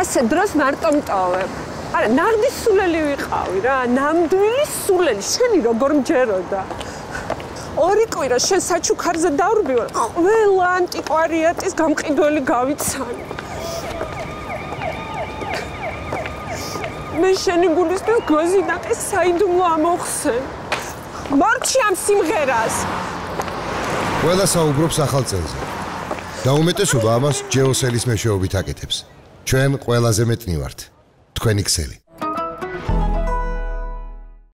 ასე დროს მარტო მტოვებ. არა, ნაღდის სულელი ვიყავი რა, ნამდვილი სულელი. შენი როგორ მჯეროდა? ორი კვირა შენ საჩუქარზე დავრბივარ. ყველა ანტიკვარიატის გამყიდველი გავიცანი. მე შენი გულისთვის გოზინაკე საიდუმლო ამოხსენ. მარჩი ამ სიმღერას. ყველა საუბრობს ახალ წელზე. და უმეტესობა ამას ჯეოსელის მეშვეობით აკეთებს. ჩვენ ყველაზე მეტნი ვართ. თქვენი ქსელი.